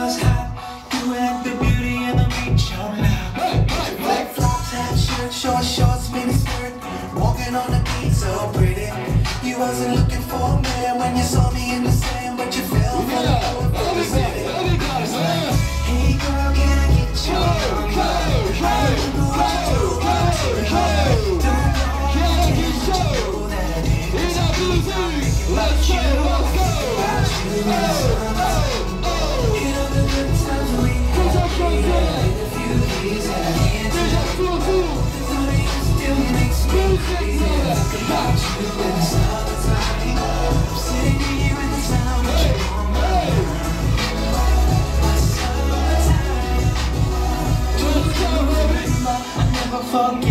was hot. You had the beauty and the reach. on now. Black flops, hat shirt, short shorts, mini skirt. Walking on the beat so pretty. You wasn't looking for a man when you saw me in the sand, but you fell for the Hey girl, can I get you? Hey, hey, hey, hey, hey, hey. Let's go! Let's go! forget.